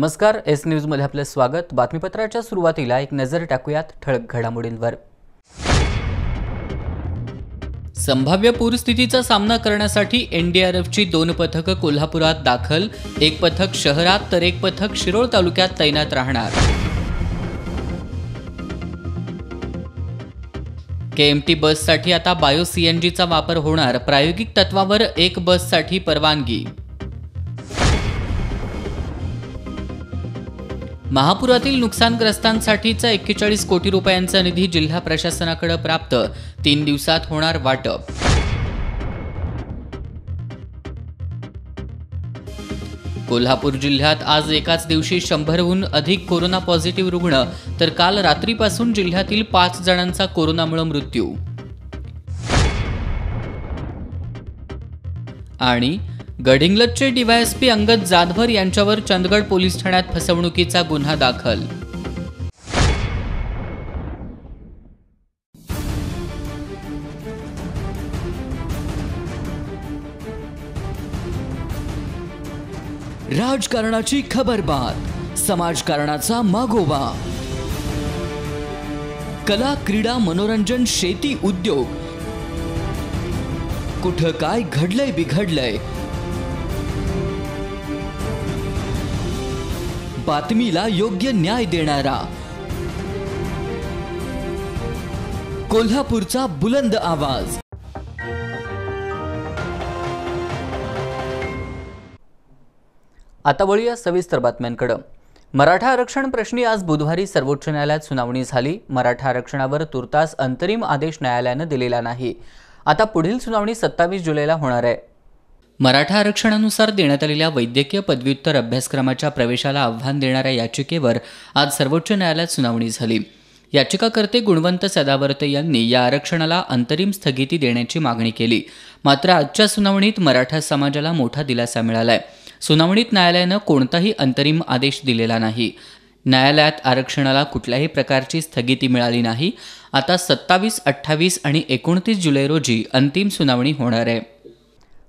नमस्कार एस न्यूजमध्ये आपलं स्वागत. बातमीपत्राच्या सुरुवातीला एक नजर टाकूयात ठळक घडामोडींवर. संभाव्य पूरस्थितीचा सामना करण्यासाठी एनडीआरएफची दोन पथकं कोल्हापुरात दाखल. एक पथक शहरात तर एक पथक शिरोळ तालुक्यात तैनात राहणार. केएमटी बससाठी आता बायो सीएनजीचा वापर होणार. प्रायोगिक तत्वावर एक बससाठी परवानगी. महापुरातील नुकसानग्रस्तांसाठीचा एक्केचाळीस कोटी रुपयांचा निधी जिल्हा प्रशासनाकडे प्राप्त. तीन दिवसात होणार वाटप. कोल्हापूर जिल्ह्यात आज एकाच दिवशी शंभरहून अधिक कोरोना पॉझिटिव्ह रुग्ण तर काल रात्रीपासून जिल्ह्यातील पाच जणांचा कोरोनामुळे मृत्यू. आणि गडिंग्लजचे डीवायएसपी अंगद जाधवर यांच्यावर चंदगड पोलीस ठाण्यात फसवणुकीचा गुन्हा दाखल. राजकारणाची खबरबात समाजकारणाचा मागोवा. कला क्रीडा मनोरंजन शेती उद्योग. कुठं काय घडलंय बिघडलंय बातमीला योग्य न्याय देणारा. कोल्हापूरचा बुलंद आवाज. आता वळूया सविस्तर बातम्यांकडं. मराठा आरक्षण प्रश्नी आज बुधवारी सर्वोच्च न्यायालयात सुनावणी झाली. मराठा आरक्षणावर तुर्तास अंतरिम आदेश न्यायालयानं दिलेला नाही. आता पुढील सुनावणी सत्तावीस जुलैला होणार आहे. मराठा आरक्षणानुसार देण्यात आलेल्या वैद्यकीय पदव्युत्तर अभ्यासक्रमाच्या प्रवेशाला आव्हान देणाऱ्या याचिकेवर आज सर्वोच्च न्यायालयात सुनावणी झाली. याचिकाकर्ते गुणवंत सदावर्ते यांनी या आरक्षणाला अंतरिम स्थगिती देण्याची मागणी केली. मात्र आजच्या सुनावणीत मराठा समाजाला मोठा दिलासा मिळालाय. सुनावणीत न्यायालयानं कोणताही अंतरिम आदेश दिलेला नाही. न्यायालयात आरक्षणाला कुठल्याही प्रकारची स्थगिती मिळाली नाही. आता सत्तावीस अठ्ठावीस आणि एकोणतीस जुलै रोजी अंतिम सुनावणी होणार आहे.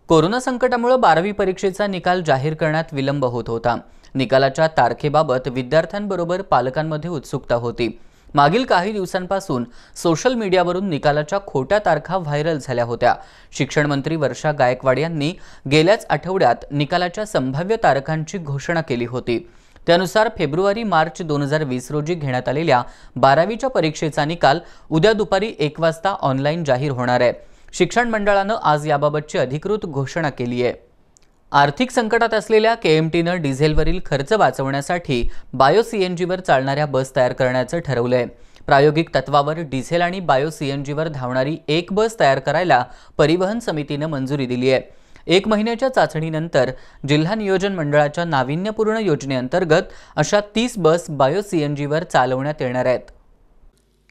कोरोना संकटामुळे बारावी परीक्षेचा निकाल जाहीर करण्यात विलंब होत होता. निकालाच्या तारखेबाबत विद्यार्थ्यांबरोबर पालकांमध्ये उत्सुकता होती. मागील काही दिवसांपासून सोशल मीडियावरून निकालाच्या खोट्या तारखा व्हायरल झाल्या होत्या. शिक्षण मंत्री वर्षा गायकवाड यांनी गेल्याच आठवड्यात निकालाच्या संभाव्य तारखांची घोषणा केली होती. त्यानुसार फेब्रुवारी मार्च दोन हजार वीस रोजी घेण्यात आलेल्या बारावीच्या परीक्षेचा निकाल उद्या दुपारी एक वाजता ऑनलाईन जाहीर होणार आहे. शिक्षण मंडळानं आज याबाबतची अधिकृत घोषणा केली आहे. आर्थिक संकटात असलेल्या के एम टीनं डिझेलवरील खर्च वाचवण्यासाठी बायो सी एन जीवर चालणाऱ्या बस तयार करण्याचं ठरवलंय. प्रायोगिक तत्वावर डिझेल आणि बायो सी एन जीवर धावणारी एक बस तयार करायला परिवहन समितीनं मंजुरी दिली आहे. एक महिन्याच्या चाचणीनंतर जिल्हा नियोजन मंडळाच्या नाविन्यपूर्ण योजनेअंतर्गत अशा तीस बस बायो सी एन जीवर चालवण्यात येणार आहेत.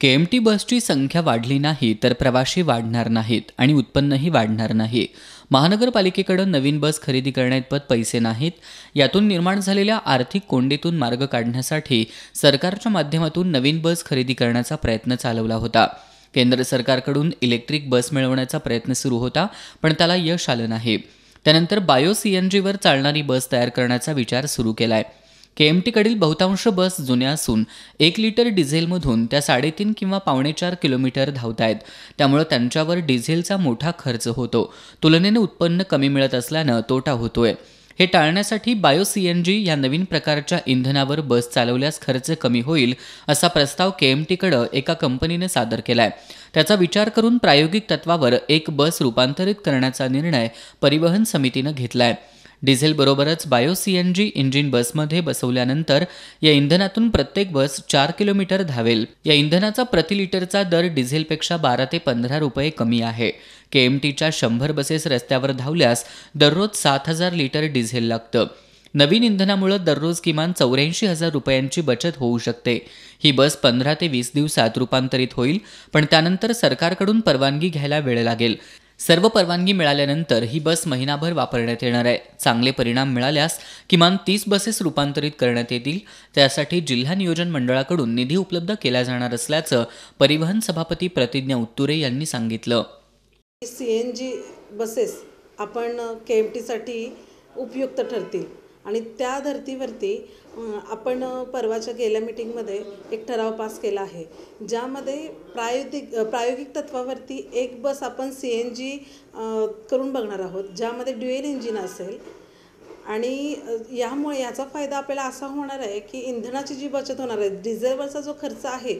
केएमटी बसची संख्या वाढली नाही तर प्रवासी वाढणार नाहीत आणि उत्पन्नही वाढणार नाही. महानगरपालिकेकडं नवीन बस खरेदी करण्याइतपत पैसे नाहीत. यातून निर्माण झालेल्या आर्थिक कोंडीतून मार्ग काढण्यासाठी सरकारच्या माध्यमातून नवीन बस खरेदी करण्याचा प्रयत्न चालवला होता. केंद्र सरकारकडून इलेक्ट्रिक बस मिळवण्याचा प्रयत्न सुरू होता पण त्याला यश आलं नाही. त्यानंतर बायो सीएनजीवर चालणारी बस तयार करण्याचा विचार सुरू केलाय. केएमटीकडील बहुतांश बस जुन्या असून एक लिटर डिझेलमधून त्या साडेतीन किंवा पावणेचार किलोमीटर धावत आहेत त्यामुळे त्यांच्यावर डिझेलचा मोठा खर्च होतो. तुलनेने उत्पन्न कमी मिळत असल्यानं तोटा होतोय. हे टाळण्यासाठी बायो सी एन जी या नवीन प्रकारच्या इंधनावर बस चालवल्यास खर्च कमी होईल असा प्रस्ताव केएमटीकडं एका कंपनीने सादर केलाय. त्याचा विचार करून प्रायोगिक तत्वावर एक बस रूपांतरित करण्याचा निर्णय परिवहन समितीनं घेतलाय. डिझेलबरोबरच बायो सीएनजी इंजिन बसमध्ये बसवल्यानंतर या इंधनातून प्रत्येक बस चार किलोमीटर धावेल. या इंधनाचा प्रति लिटरचा दर डिझेलपेक्षा बारा ते पंधरा रुपये कमी आहे. केएमटीच्या शंभर बसेस रस्त्यावर धावल्यास दररोज सात हजार लिटर डिझेल लागतं. नवीन इंधनामुळे दररोज किमान चौऱ्याऐंशी हजार रुपयांची बचत होऊ शकते. ही बस पंधरा ते वीस दिवसात रूपांतरित होईल पण त्यानंतर सरकारकडून परवानगी घ्यायला वेळ लागेल. सर्व परवानगी मिळाल्यानंतर ही बस महिनाभर वापरण्यात येणार आहे. चांगले परिणाम मिळाल्यास किमान तीस बसेस रूपांतरित करण्यात येतील. त्यासाठी जिल्हा नियोजन मंडळाकडून निधी उपलब्ध केला जाणार असल्याचं परिवहन सभापती प्रतिज्ञा उत्तुरे यांनी सांगितलं. सी एन जी बसेस आपण के एम टीसाठी उपयुक्त ठरतील. आणि त्या धर्तीवरती आपण परवाच्या गेल्या मिटिंगमध्ये एक ठराव पास केला आहे. ज्यामध्ये प्रायोगिक प्रायोगिक तत्वावरती एक बस आपण सी एन जी करून बघणार आहोत. ज्यामध्ये ड्युएल इंजिन असेल आणि यामुळे याचा फायदा आपल्याला असा होणार आहे की इंधनाची जी बचत होणार आहे डिझेलवरचा जो खर्च आहे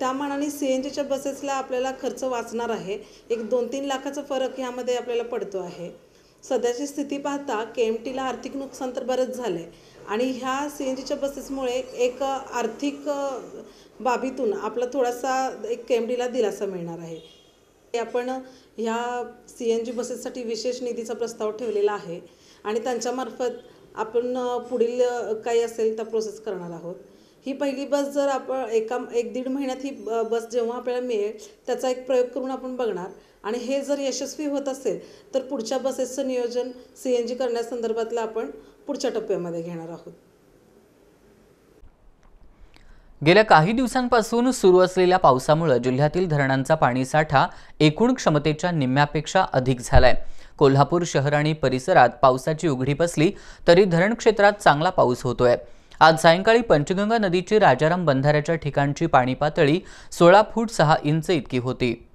त्या मानाने सी एन जीच्या बसेसला आपल्याला खर्च वाचणार आहे. एक दोन तीन लाखाचा फरक यामध्ये आपल्याला पडतो आहे. सध्याची स्थिती पाहता के एम टीला आर्थिक नुकसान तर बरंच झालं आहे आणि ह्या सी एन जीच्या बसेसमुळे एक आर्थिक बाबीतून आपला थोडासा एक के एम डीला दिलासा मिळणार आहे. ते आपण ह्या सी एन जी बसेससाठी विशेष निधीचा प्रस्ताव ठेवलेला आहे आणि त्यांच्यामार्फत आपण पुढील काही असेल तर प्रोसेस करणार आहोत. ही पहिली बस जर आपण एका एक दीड महिन्यात ही ब- बस जेव्हा आपल्याला मिळेल त्याचा एक प्रयोग करून आपण बघणार. आणि हे जर यशस्वी होत असेल तर पुढच्या बसेसचं नियोजन सी एन जी करण्यासंदर्भातलं आपण पुढच्या टप्प्यामध्ये घेणार आहोत. गेल्या काही दिवसांपासून सुरू असलेल्या पावसामुळे जिल्ह्यातील धरणांचा पाणीसाठा एकूण क्षमतेच्या निम्म्यापेक्षा अधिक झालाय. कोल्हापूर शहर आणि परिसरात पावसाची उघडी बसली तरी धरण क्षेत्रात चांगला पाऊस होतोय. आज सायंकाळी पंचगंगा नदीची राजाराम बंधाऱ्याच्या ठिकाणची पाणी पातळी सोळा फूट सहा इंच इतकी होती.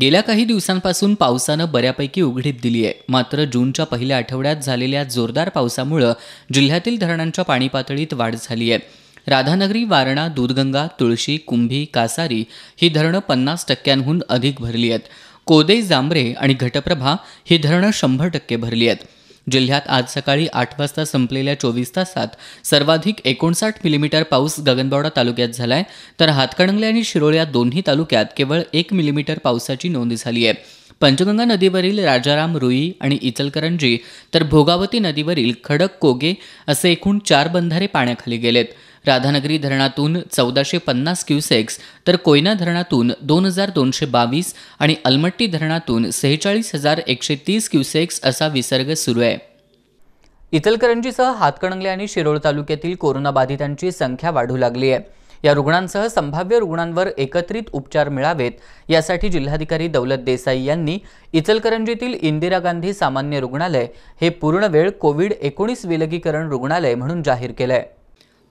गेल्या काही दिवसांपासून पावसानं बऱ्यापैकी उघडीप दिली आहे. मात्र जूनच्या पहिल्या आठवड्यात झालेल्या जोरदार पावसामुळं जिल्ह्यातील धरणांच्या पाणी पातळीत वाढ झाली आहे. राधानगरी वारणा दूधगंगा तुळशी कुंभी कासारी ही धरणं पन्नास टक्क्यांहून अधिक भरली आहेत. कोदे जांभरे आणि घटप्रभा ही धरणं शंभर टक्के भरली आहेत. जिल्ह्यात आज सकाळी आठ वाजता संपलेल्या चोवीस तासात सर्वाधिक एकोणसाठ मिलीमीटर पाऊस गगनबावडा तालुक्यात झालाय. तर हातकणंगले आणि शिरोळ या दोन्ही तालुक्यात केवळ एक मिलीमीटर पावसाची नोंद झाली आहे पंचगंगा नदीवरील राजाराम रुई आणि इचलकरंजी तर भोगावती नदीवरील खडक कोगे असे एकूण चार बंधारे पाण्याखाली गेलेत. राधानगरी धरणातून चौदाशे पन्नास क्युसेक्स तर कोयना धरणातून दोन हजार दोनशे बावीस आणि अलमट्टी धरणातून सेहेचाळीस हजार एकशे तीस क्युसेक्स असा विसर्ग सुरू आहे. इचलकरंजीसह हातकणंगले आणि शिरोळ तालुक्यातील कोरोनाबाधितांची संख्या वाढू लागली आहे. या रुग्णांसह संभाव्य रुग्णांवर एकत्रित उपचार मिळावेत यासाठी जिल्हाधिकारी दौलत देसाई यांनी इचलकरंजीतील इंदिरा गांधी सामान्य रुग्णालय हे पूर्णवेळ कोविड एकोणीस विलगीकरण रुग्णालय म्हणून जाहीर केलं आहे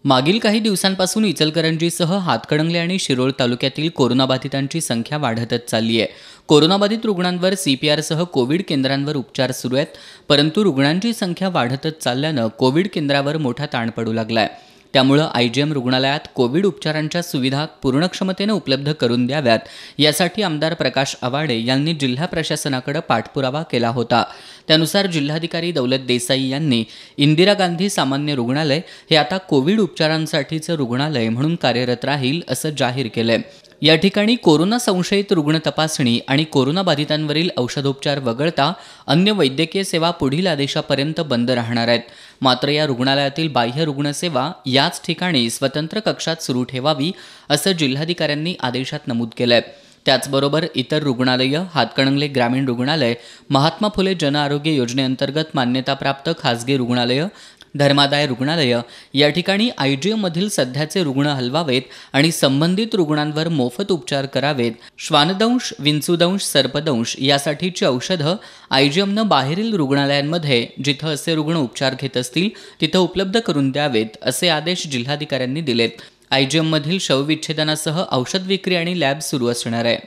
मागील काही दिवसांपासून इचलकरंजीसह हातकणंगले आणि शिरोळ तालुक्यातील कोरोनाबाधितांची संख्या वाढतच चालली आहे. कोरोनाबाधित रुग्णांवर सीपीआरसह कोविड केंद्रांवर उपचार सुरू आहेत परंतु रुग्णांची संख्या वाढतच चालल्यानं कोविड केंद्रावर मोठा ताण पडू लागलाय. त्यामुळं आय जी एम रुग्णालयात कोविड उपचारांच्या सुविधा पूर्ण क्षमतेने उपलब्ध करून द्याव्यात. यासाठी आमदार प्रकाश आवाडे यांनी जिल्हा प्रशासनाकडे पाठपुरावा केला होता. त्यानुसार जिल्हाधिकारी दौलत देसाई यांनी इंदिरा गांधी सामान्य रुग्णालय हे आता कोविड उपचारांसाठीचं रुग्णालय म्हणून कार्यरत राहील असं जाहीर केलंय. या ठिकाणी कोरोना संशयित रुग्ण तपासणी आणि कोरोनाबाधितांवरील औषधोपचार वगळता अन्य वैद्यकीय सेवा पुढील आदेशापर्यंत बंद राहणार आहेत. मात्र या रुग्णालयातील बाह्य रुग्णसेवा याच ठिकाणी स्वतंत्र कक्षात सुरू ठेवावी असं जिल्हाधिकाऱ्यांनी आदेशात नमूद केलंय. त्याचबरोबर इतर रुग्णालयं हातकणंगले ग्रामीण रुग्णालय महात्मा फुले जनआरोग्य योजनेअंतर्गत मान्यताप्राप्त खासगी रुग्णालयं धर्मादाय रुग्णालय. या ठिकाणी आय जी एममधील सध्याचे रुग्ण हलवावेत आणि संबंधित रुग्णांवर मोफत उपचार करावेत. श्वानदंश विंचुदंश सर्पदंश यासाठीची औषधं आय जी एमनं बाहेरील रुग्णालयांमध्ये जिथं असे रुग्ण उपचार घेत असतील तिथं उपलब्ध करून द्यावेत असे आदेश जिल्हाधिकाऱ्यांनी दिलेत. आय जी एममधील शवविच्छेदनासह औषध विक्री आणि लॅब सुरू असणार आहे.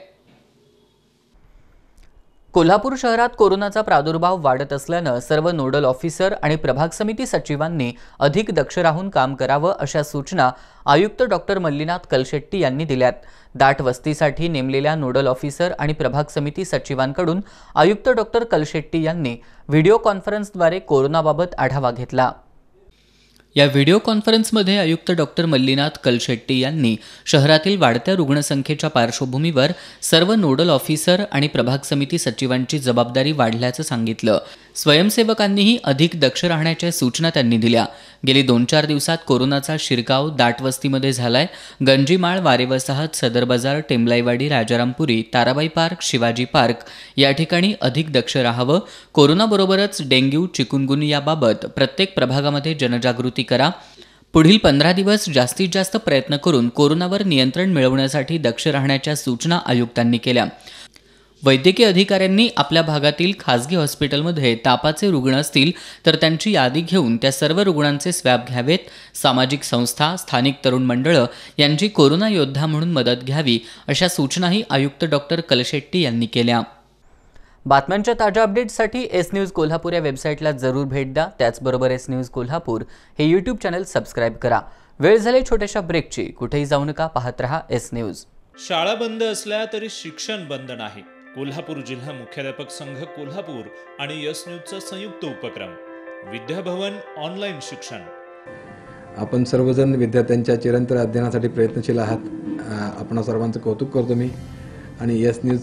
कोल्हापूर शहरात कोरोनाचा प्रादुर्भाव वाढत असल्यानं सर्व नोडल ऑफिसर आणि प्रभाग समिती सचिवांनी अधिक दक्ष राहून काम करावं अशा सूचना आयुक्त डॉक्टर मल्लीनाथ कलशेट्टी यांनी दिल्यात. दाट वस्तीसाठी नेमलेल्या नोडल ऑफिसर आणि प्रभाग समिती सचिवांकडून आयुक्त डॉक्टर कलशेट्टी यांनी व्हिडिओ कॉन्फरन्सद्वारे कोरोनाबाबत आढावा घेतला. या व्हिडिओ कॉन्फरन्समध्ये आयुक्त डॉक्टर मल्लीनाथ कलशेट्टी यांनी शहरातील वाढत्या रुग्णसंख्येच्या पार्श्वभूमीवर सर्व नोडल ऑफिसर आणि प्रभाग समिती सचिवांची जबाबदारी वाढल्याचं सांगितलं. स्वयंसेवकांनीही अधिक दक्ष राहण्याच्या सूचना त्यांनी दिल्या. गेली दोन चार दिवसात कोरोनाचा शिरकाव दाटवस्तीमध्ये झालाय. गंजीमाळ वारे वसाहत सदर बाजार टेंबलाईवाडी राजारामपुरी ताराबाई पार्क शिवाजी पार्क या ठिकाणी अधिक दक्ष राहावं. कोरोनाबरोबरच डेंग्यू चिकुनगुनियाबाबत प्रत्येक प्रभागामध्ये जनजागृती करा. पुढील पंधरा दिवस जास्तीत जास्त प्रयत्न करून कोरोनावर नियंत्रण मिळवण्यासाठी दक्ष राहण्याच्या सूचना आयुक्तांनी केल्या. वैद्यकीय अधिकाऱ्यांनी आपल्या भागातील खासगी हॉस्पिटलमध्ये तापाचे रुग्ण असतील तर त्यांची यादी घेऊन त्या सर्व रुग्णांचे स्वॅब घ्यावेत. सामाजिक संस्था स्थानिक तरुण मंडळं यांची कोरोना योद्धा म्हणून मदत घ्यावी अशा सूचनाही आयुक्त डॉक्टर कलशेट्टी यांनी केल्या. बातम्यांच्या ताज्या अपडेट्ससाठी एस न्यूज कोल्हापूर या वेबसाईटला जरूर भेट द्या. त्याचबरोबर एस न्यूज कोल्हापूर हे यूट्यूब चॅनल सबस्क्राईब करा. वेळ झाली छोट्याशा ब्रेकची. कुठेही जाऊ नका पाहत रहा एस न्यूज. शाळा बंद असल्या तरी शिक्षण बंद नाही. कोल्हापूर जिल्हा मुख्याध्यापक संघ कोल्हापूर आणि यस न्यूजचा संयुक्त उपक्रम. विद्याभवन ऑनलाईन शिक्षण. आपण सर्वजण विद्यार्थ्यांच्या चिरंतर अध्ययनासाठी प्रयत्नशील आहात. आपण सर्वांचं कौतुक करतो मी. आणि यस न्यूज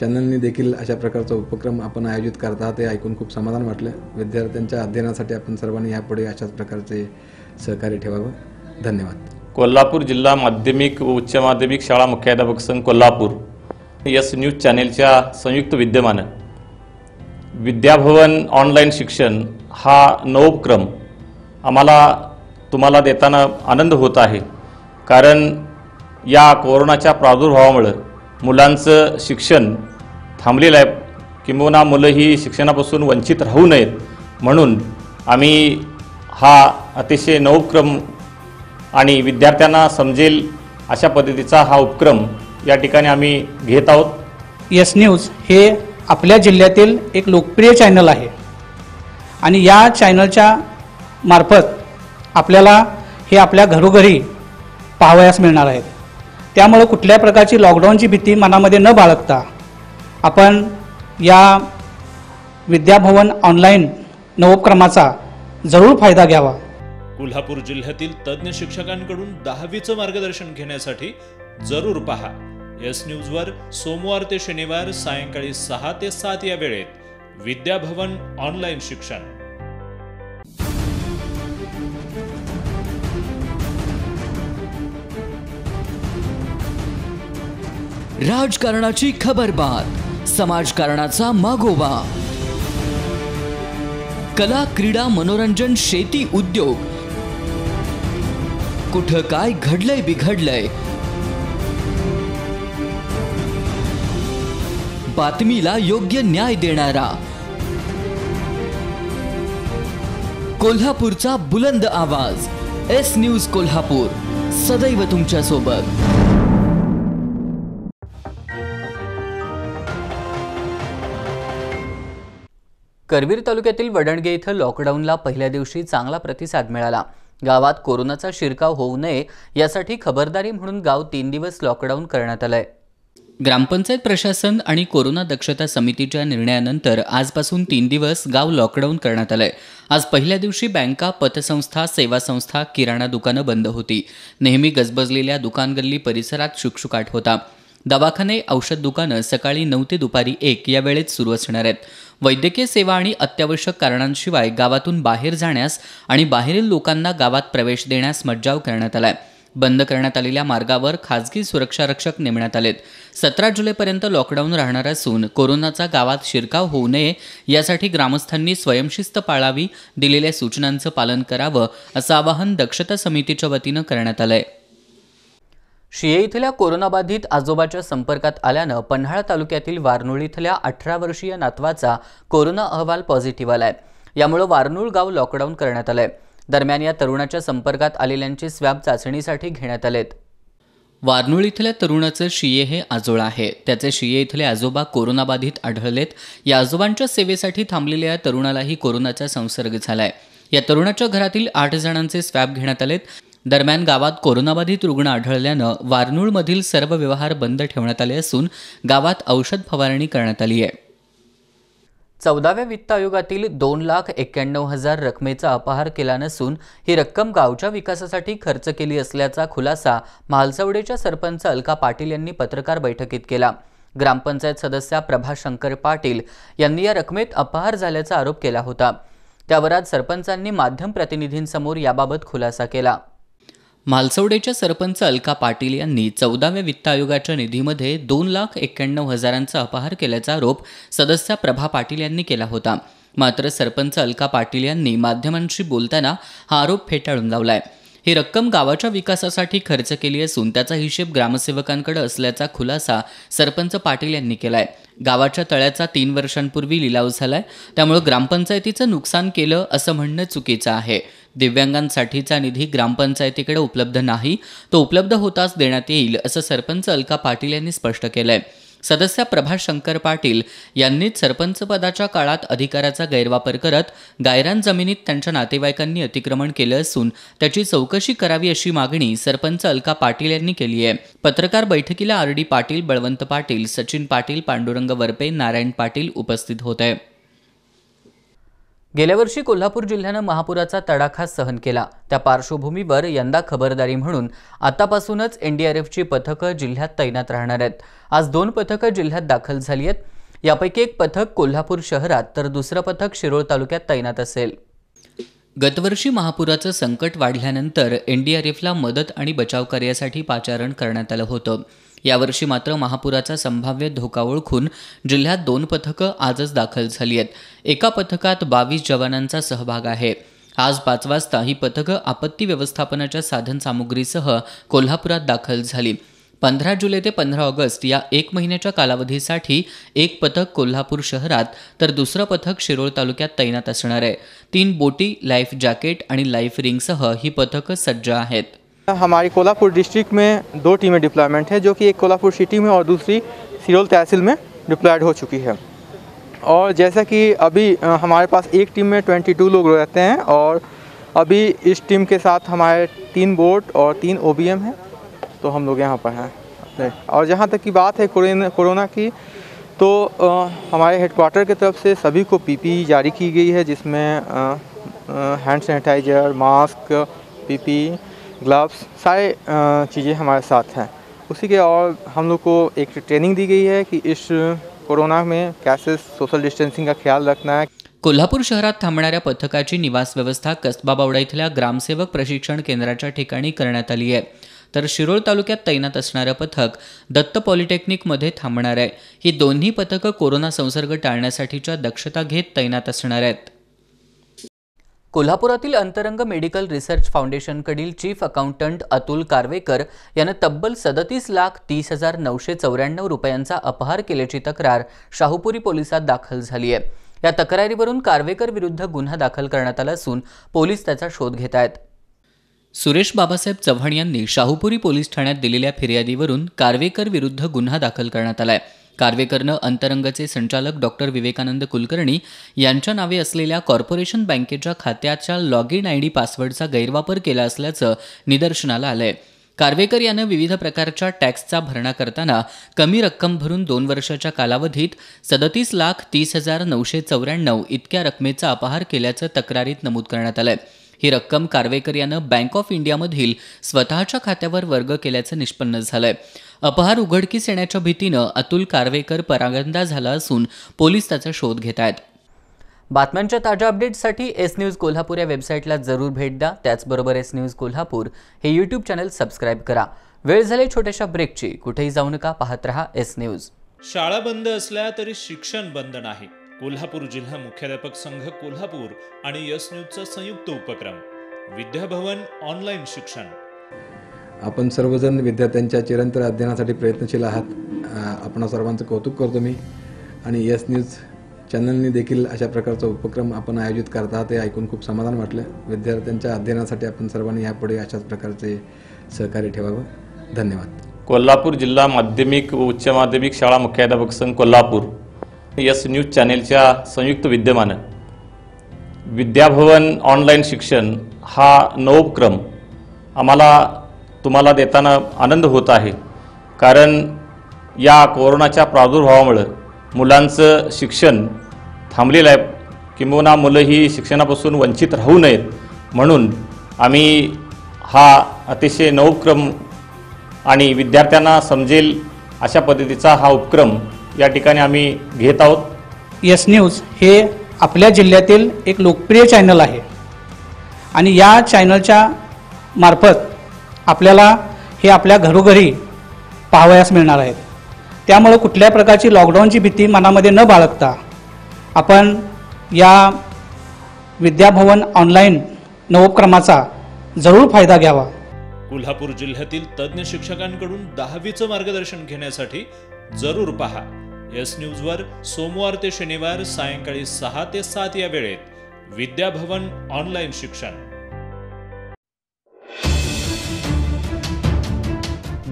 चॅनलने देखील अशा प्रकारचा उपक्रम आपण आयोजित करत आहात हे ऐकून खूप समाधान वाटलं. विद्यार्थ्यांच्या अध्ययनासाठी आपण सर्वांनी यापुढे अशाच प्रकारचे सहकार्य ठेवावं. धन्यवाद. कोल्हापूर जिल्हा माध्यमिक व उच्च माध्यमिक शाळा मुख्याध्यापक संघ कोल्हापूर. यस न्यूज चॅनेलच्या संयुक्त विद्यमानं. विद्याभवन ऑनलाईन शिक्षण हा नवोपक्रम आम्हाला तुम्हाला देताना आनंद होत आहे. कारण या कोरोनाच्या प्रादुर्भावामुळं मुलांचं शिक्षण थांबलेलं आहे. किंबहुना मुलं ही शिक्षणापासून वंचित राहू नयेत. म्हणून आम्ही हा अतिशय नवोपक्रम आणि विद्यार्थ्यांना समजेल अशा पद्धतीचा हा उपक्रम या ठिकाणी आम्ही घेत आहोत. यस न्यूज हे आपल्या जिल्ह्यातील एक लोकप्रिय चॅनल आहे. आणि या चॅनलच्या मार्फत आपल्याला हे आपल्या घरोघरी पाहावयास मिळणार आहेत त्यामुळं कुठल्या प्रकारची लॉकडाऊनची भीती मनामध्ये न बाळगता आपण या विद्याभवन ऑनलाईन नवोपक्रमाचा जरूर फायदा घ्यावा. कोल्हापूर जिल्ह्यातील तज्ज्ञ शिक्षकांकडून दहावीचं मार्गदर्शन घेण्यासाठी जरूर पहा. एस न्यूजवर सोमवार ते शनिवार सायंकाळी सहा ते सात या वेळेत विद्याभवन ऑनलाईन शिक्षण. राजकारणाची खबरबात समाजकारणाचा मागोवा. कला क्रीडा मनोरंजन शेती उद्योग. कुठं काय घडलंय बिघडलंय बातमीला योग्य न्याय देणारा. कोल्हापूरचा बुलंद आवाज. S news Kolhapur. सदैव तुमच्यासोबत करवीर तालुक्यातील वडणगे इथं लॉकडाऊनला पहिल्या दिवशी चांगला प्रतिसाद मिळाला. गावात कोरोनाचा शिरकाव होऊ नये यासाठी खबरदारी म्हणून गाव तीन दिवस लॉकडाऊन करण्यात आलंय. ग्रामपंचायत प्रशासन आणि कोरोना दक्षता समितीच्या निर्णयानंतर आजपासून तीन दिवस गाव लॉकडाऊन करण्यात आलंय. आज पहिल्या दिवशी बँका पतसंस्था सेवा संस्था किराणा दुकानं बंद होती. नेहमी गजबजलेल्या दुकान गल्ली परिसरात शुकशुकाट होता. दवाखाने औषध दुकानं सकाळी नऊ ते दुपारी एक या वेळेत सुरू असणार आहेत. वैद्यकीय सेवा आणि अत्यावश्यक कारणांशिवाय गावातून बाहेर जाण्यास आणि बाहेरील लोकांना गावात प्रवेश देण्यास मज्जाव करण्यात आलाय. बंद करण्यात आलेल्या मार्गावर खासगी सुरक्षारक्षक नेमण्यात आलेत. सतरा जुलैपर्यंत लॉकडाऊन राहणार असून कोरोनाचा गावात शिरकाव होऊ नये यासाठी ग्रामस्थांनी स्वयंशिस्त पाळावी दिलेल्या सूचनांचं पालन करावं असं आवाहन दक्षता समितीच्या वतीनं करण्यात आलंय. शिये इथल्या कोरोनाबाधित आजोबाच्या संपर्कात आल्यानं पन्हाळा तालुक्यातील वारनूळ इथल्या अठरा वर्षीय नातवाचा कोरोना अहवाल पॉझिटिव्ह आलाय. यामुळे वारनूळ गाव लॉकडाऊन करण्यात आलंय. दरम्यान या तरुणाच्या संपर्कात आलेल्यांचे स्वॅब चाचणीसाठी घेण्यात आलेत. वारनूळ इथल्या तरुणाचं शिये हे आजोळ आहे. त्याचे शिये इथले आजोबा कोरोनाबाधित आढळलेत. या आजोबांच्या सेवेसाठी थांबलेल्या या तरुणालाही कोरोनाचा संसर्ग झालाय. या तरुणाच्या घरातील आठ जणांचे स्वॅब घेण्यात आलेत. दरम्यान गावात कोरोनाबाधित रुग्ण आढळल्यानं वारनूळमधील सर्व व्यवहार बंद ठेवण्यात आले असून गावात औषध फवारणी करण्यात आली आहे. चौदाव्या वित्त आयोगातील दोन लाख एक्क्याण्णव हजार रकमेचा अपहार केला नसून ही रक्कम गावच्या विकासासाठी खर्च केली असल्याचा खुलासा म्हालसवडेच्या सरपंच अलका पाटील यांनी पत्रकार बैठकीत केला. ग्रामपंचायत सदस्या प्रभा शंकर पाटील यांनी या रकमेत अपहार झाल्याचा आरोप केला होता. त्यावर आज सरपंचांनी माध्यम प्रतिनिधींसमोर याबाबत खुलासा केला. म्हालसवडेच्या सरपंच अलका पाटील यांनी चौदाव्या वित्त आयोगाच्या निधीमध्ये दोन लाख एक्क्याण्णव हजारांचा अपहार केल्याचा आरोप सदस्या प्रभा पाटील यांनी केला होता. मात्र सरपंच अलका पाटील यांनी माध्यमांशी बोलताना हा आरोप फेटाळून लावलाय. ही रक्कम गावाच्या विकासासाठी खर्च केली असून त्याचा हिशेब ग्रामसेवकांकडे असल्याचा खुलासा सरपंच पाटील यांनी केलाय. गावाच्या तळ्याचा तीन वर्षांपूर्वी लिलाव झालाय. त्यामुळे ग्रामपंचायतीचं नुकसान केलं असं म्हणणं चुकीचं आहे. दिव्यांगांसाठीचा निधी ग्रामपंचायतीकडे उपलब्ध नाही तो उपलब्ध होताच देण्यात येईल असं सरपंच अलका पाटील यांनी स्पष्ट केलंय. सदस्य प्रभाष शंकर पाटील यांनीच सरपंच पदाच्या काळात अधिकाराचा गैरवापर करत गायरान जमिनीत त्यांच्या नातेवाईकांनी अतिक्रमण केलं असून त्याची चौकशी करावी अशी मागणी सरपंच अलका पाटील यांनी केली आहे. पत्रकार बैठकीला आर डी पाटील बळवंत पाटील सचिन पाटील पांडुरंग वरपे नारायण पाटील उपस्थित होते. गेल्या वर्षी कोल्हापूर जिल्ह्यानं महापुराचा तडाखा सहन केला. त्या पार्श्वभूमीवर यंदा खबरदारी म्हणून आतापासूनच एनडीआरएफची पथकं जिल्ह्यात तैनात राहणार आहेत. आज दोन पथकं जिल्ह्यात दाखल झाली आहेत. यापैकी एक पथक कोल्हापूर शहरात तर दुसरं पथक शिरोळ तालुक्यात तैनात असेल. गतवर्षी महापुराचं संकट वाढल्यानंतर एनडीआरएफला मदत आणि बचाव कार्यासाठी पाचारण करण्यात आलं होतं. यावर्षी मात्र महापुराचा संभाव्य धोका ओळखून जिल्ह्यात दोन पथकं आजच दाखल झाली आहेत. एका पथकात बावीस जवानांचा सहभाग आहे. आज पाच वाजता ही पथकं आपत्ती व्यवस्थापनाच्या साधनसामुग्रीसह कोल्हापुरात दाखल झाली. पंधरा जुलै ते पंधरा ऑगस्ट या एक महिन्याच्या कालावधीसाठी एक पथक कोल्हापूर शहरात तर दुसरं पथक शिरोळ तालुक्यात तैनात असणार आहे. तीन बोटी लाईफ जॅकेट आणि लाईफ रिंगसह ही पथकं सज्ज आहेत. हमारी कोल्हापुर डिस्ट्रिक्ट में दो टीमें डिप्लॉयमेंट है जो कि एक कोल्हापुर सिटी में और दूसरी सिरोल तहसील में डिप्लॉयड हो चुकी है। और जैसा कि अभी हमारे पास एक टीम में 22 लोग रहते हैं और अभी इस टीम के साथ हमारे तीन बोर्ड और तीन ओबीएम हैं तो हम लोग यहाँ पर हैं। और जहाँ तक की बात है कोरोना की तो अ, हमारे हेडक्वार्टर की तरफ़ से सभी को पीपी जारी की गई है जिसमें hand sanitizer mask PP gloves सारे चीज़ें हमारे साथ हैं। उसी के और हम लोग को एक ट्रेनिंग दी गई है कि इस कोरोना में कैसे सोशल डिस्टेंसिंग का ख्याल रखना है। कोल्हापूर शहरात थांबणाऱ्या पथकाची निवास व्यवस्था कसबा बावडा इथल्या ग्रामसेवक प्रशिक्षण केंद्राच्या ठिकाणी करण्यात आली आहे. तर शिरोळ तालुक्यात तैनात असणारं पथक दत्त पॉलिटेक्निकमध्ये थांबणार आहे. ही दोन्ही पथकं कोरोना संसर्ग टाळण्यासाठीच्या दक्षता घेत तैनात असणार आहेत. कोल्हापुरातील अंतरंग मेडिकल रिसर्च फाउंडेशनकडील चीफ अकाउंटंट अतुल कारवेकर यानं तब्बल सदतीस लाख तीस हजार नऊशे चौऱ्याण्णव रुपयांचा अपहार केल्याची तक्रार शाहूपुरी पोलिसात दाखल झाली आहे. या तक्रारीवरून कारवेकर विरुद्ध गुन्हा दाखल करण्यात आला असून पोलीस त्याचा शोध घेत आहेत. सुरेश बाबासाहेब चव्हाण यांनी शाहूपुरी पोलीस ठाण्यात दिलेल्या फिर्यादीवरून कारवेकर विरुद्ध गुन्हा दाखल करण्यात आला आहे कार्वेकरनं अंतरंगचे संचालक डॉक्टर विवेकानंद कुलकर्णी यांच्या नावे असलेल्या कॉर्पोरेशन बँकेच्या खात्याच्या लॉग इन आय डी पासवर्डचा गैरवापर केला असल्याचं निदर्शनाला आलंय. कार्वेकर यानं विविध प्रकारच्या टॅक्सचा भरणा करताना कमी रक्कम भरून दोन वर्षाच्या कालावधीत सदतीस लाख तीस हजार नऊशे चौऱ्याण्णव इतक्या रकमेचा अपहार केल्याचं तक्रारीत नमूद करण्यात आलंय. ही रक्कम कार्वेकर यानं बँक ऑफ इंडियामधील स्वतःच्या खात्यावर वर्ग केल्याचं निष्पन्न झालंय. अपहार उघडकीस येण्याच्या भीतीनं अतुल कारवेकर परागंदा झाला असून पोलीस त्याचा शोध घेत आहेत. बातम्यांच्या ताज्या अपडेट्ससाठी एस न्यूज कोल्हापूर या वेबसाईटला जरूर भेट द्या. त्याचबरोबर एस न्यूज कोल्हापूर हे यूट्यूब चॅनल सबस्क्राईब करा. वेळ झाली छोट्याशा ब्रेकची. कुठेही जाऊ नका पाहत रहा एस न्यूज. शाळा बंद असल्या तरी शिक्षण बंद नाही. कोल्हापूर जिल्हा मुख्याध्यापक संघ कोल्हापूर आणि यस न्यूजचा संयुक्त उपक्रम. विद्याभवन ऑनलाईन शिक्षण. आपण सर्वजण विद्यार्थ्यांच्या चिरंतर अध्ययनासाठी प्रयत्नशील आहात. आपण सर्वांचं कौतुक करतो मी. आणि यस न्यूज चॅनलनी देखील अशा प्रकारचा उपक्रम आपण आयोजित करत आहात हे ऐकून खूप समाधान वाटलं. विद्यार्थ्यांच्या अध्ययनासाठी आपण सर्वांनी यापुढे अशाच प्रकारचे सहकार्य ठेवावं. धन्यवाद. कोल्हापूर जिल्हा माध्यमिक व उच्च माध्यमिक शाळा मुख्याध्यापक संघ कोल्हापूर यस न्यूज चॅनेलच्या संयुक्त विद्यमानं. विद्याभवन ऑनलाईन शिक्षण हा नवोपक्रम आम्हाला तुम्हाला देताना आनंद होत आहे. कारण या कोरोनाच्या प्रादुर्भावामुळं मुलांचं शिक्षण थांबलेलं आहे. किंबहुना मुलं ही शिक्षणापासून वंचित राहू नयेत. म्हणून आम्ही हा अतिशय नवोपक्रम आणि विद्यार्थ्यांना समजेल अशा पद्धतीचा हा उपक्रम या ठिकाणी आम्ही घेत आहोत. यस न्यूज हे आपल्या जिल्ह्यातील एक लोकप्रिय चॅनल आहे. आणि या चॅनलच्या मार्फत आपल्याला हे आपल्या घरोघरी पाहावयास मिळणार आहेत. त्यामुळं कुठल्या प्रकारची लॉकडाऊनची भीती मनामध्ये न बाळगता आपण या विद्याभवन ऑनलाईन नवोपक्रमाचा जरूर फायदा घ्यावा. कोल्हापूर जिल्ह्यातील तज्ज्ञ शिक्षकांकडून दहावीचं मार्गदर्शन घेण्यासाठी जरूर पहा. एस न्यूजवर सोमवार ते शनिवार सायंकाळी सहा ते सात या वेळेत विद्याभवन ऑनलाईन शिक्षण.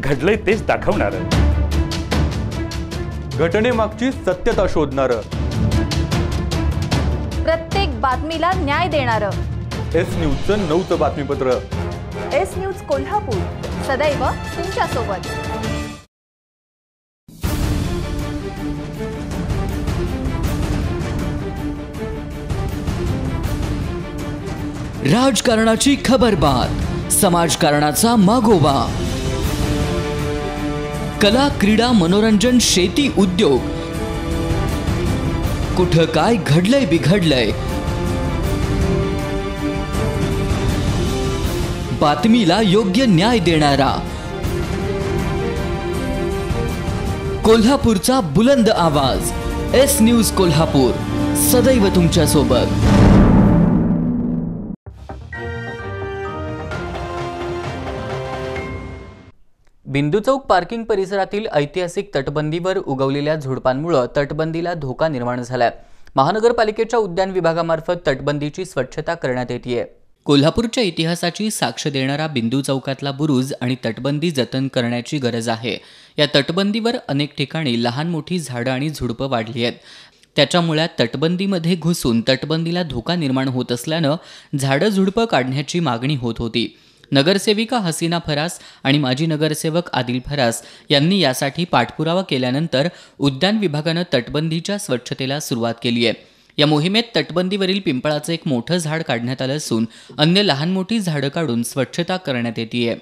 घडलंय तेच दाखवणार. घटनेमागची सत्यता शोधणारं. प्रत्येक बातमीला न्याय देणारं. एस न्यूजचं नऊचं बातमीपत्र. एस न्यूज कोल्हापूर सदैव तुमच्यासोबत. राजकारणाची खबरबात समाजकारणाचा मागोवा. कला क्रीडा मनोरंजन शेती उद्योग. कुठं काय घडलंय बिघडलंय? बातमीला योग्य न्याय देणारा. कोल्हापूरचा बुलंद आवाज. S news Kolhapur. सदैव तुमच्यासोबत बिंदू चौक पार्किंग परिसरातील ऐतिहासिक तटबंदीवर उगवलेल्या झुडपांमुळे तटबंदीला धोका निर्माण झालाय. महानगरपालिकेच्या उद्यान विभागामार्फत तटबंदीची स्वच्छता करण्यात येते कोल्हापूरच्या इतिहासाची साक्ष देणारा बिंदू चौकातला बुरुज आणि तटबंदी जतन करण्याची गरज आहे. या तटबंदीवर अनेक ठिकाणी लहान मोठी झाडं आणि झुडपं वाढली आहेत. त्याच्यामुळे तटबंदीमध्ये घुसून तटबंदीला धोका निर्माण होत असल्यानं झाडं झुडपं काढण्याची मागणी होत होती. नगरसेविका हसीना फरास आणि माजी नगरसेवक आदिल फरास यांनी यासाठी पाठपुरावा केल्यानंतर उद्यान विभागानं तटबंदीच्या स्वच्छतेला सुरुवात केली आहे. या मोहिमेत तटबंदीवरील पिंपळाचं एक मोठं झाड काढण्यात आलं असून अन्य लहान मोठी झाडं काढून स्वच्छता करण्यात येते